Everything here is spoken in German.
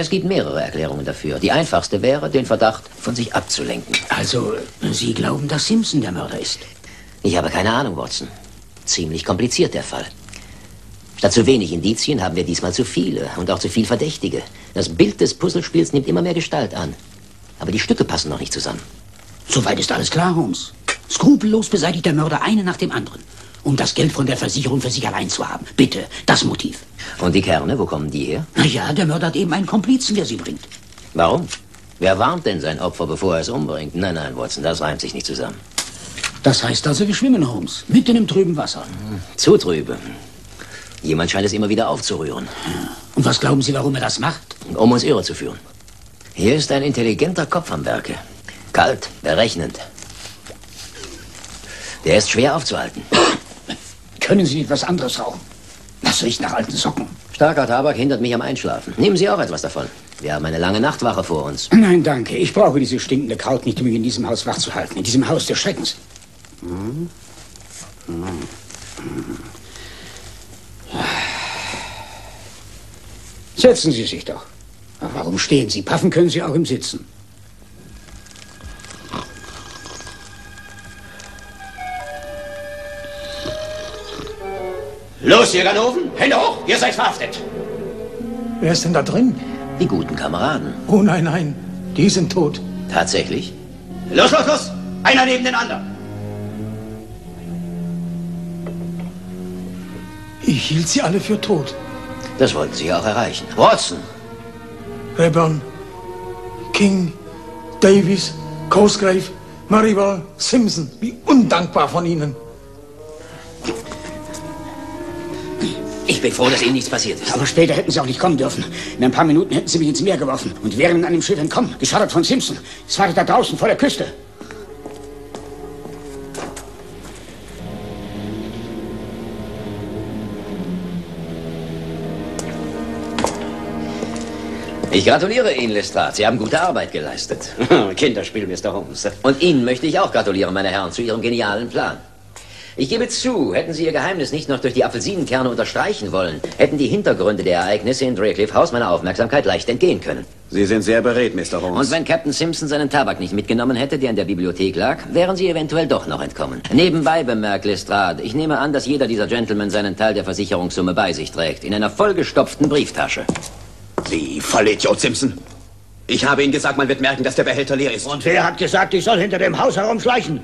Es gibt mehrere Erklärungen dafür. Die einfachste wäre, den Verdacht von sich abzulenken. Also, Sie glauben, dass Simpson der Mörder ist? Ich habe keine Ahnung, Watson. Ziemlich kompliziert der Fall. Statt zu wenig Indizien haben wir diesmal zu viele und auch zu viel Verdächtige. Das Bild des Puzzlespiels nimmt immer mehr Gestalt an. Aber die Stücke passen noch nicht zusammen. Soweit ist alles klar, Holmes. Skrupellos beseitigt der Mörder eine nach dem anderen, um das Geld von der Versicherung für sich allein zu haben. Bitte, das Motiv. Und die Kerne, wo kommen die her? Na ja, der Mörder hat eben einen Komplizen, der sie bringt. Warum? Wer warnt denn sein Opfer, bevor er es umbringt? Nein, nein, Watson, das reimt sich nicht zusammen. Das heißt also, wir schwimmen, Holmes, mitten im trüben Wasser. Zu trübe. Jemand scheint es immer wieder aufzurühren. Und was glauben Sie, warum er das macht? Um uns irre zu führen. Hier ist ein intelligenter Kopf am Werke. Kalt, berechnend. Der ist schwer aufzuhalten. Können Sie etwas anderes rauchen? Das riecht nach alten Socken. Starker Tabak hindert mich am Einschlafen. Nehmen Sie auch etwas davon. Wir haben eine lange Nachtwache vor uns. Nein, danke. Ich brauche diese stinkende Kraut nicht, um mich in diesem Haus wach zu halten. In diesem Haus des Schreckens. Setzen Sie sich doch. Warum stehen Sie? Paffen können Sie auch im Sitzen. Los, ihr Ganoven, Hände hoch, ihr seid verhaftet. Wer ist denn da drin? Die guten Kameraden. Oh nein, nein, die sind tot. Tatsächlich? Los, los, los, einer neben den anderen. Ich hielt sie alle für tot. Das wollten Sie auch erreichen. Watson! Rayburn, King, Davies, Cosgrave, Maribel, Simpson. Wie undankbar von Ihnen. Ich bin froh, dass Ihnen nichts passiert ist. Aber später hätten Sie auch nicht kommen dürfen. In ein paar Minuten hätten Sie mich ins Meer geworfen und wären in einem Schiff entkommen, geschadet von Simpson. Es wartet da draußen vor der Küste. Ich gratuliere Ihnen, Lestrade. Sie haben gute Arbeit geleistet. Kinderspiel, Mr. Holmes. Und Ihnen möchte ich auch gratulieren, meine Herren, zu Ihrem genialen Plan. Ich gebe zu, hätten Sie Ihr Geheimnis nicht noch durch die Apfelsinenkerne unterstreichen wollen, hätten die Hintergründe der Ereignisse in Draycliff House meiner Aufmerksamkeit leicht entgehen können. Sie sind sehr beredt, Mr. Holmes. Und wenn Captain Simpson seinen Tabak nicht mitgenommen hätte, der in der Bibliothek lag, wären Sie eventuell doch noch entkommen. Nebenbei bemerkt Lestrade, ich nehme an, dass jeder dieser Gentlemen seinen Teil der Versicherungssumme bei sich trägt, in einer vollgestopften Brieftasche. Sie Vollidiot, Simpson. Ich habe Ihnen gesagt, man wird merken, dass der Behälter leer ist. Und wer hat gesagt, ich soll hinter dem Haus herumschleichen?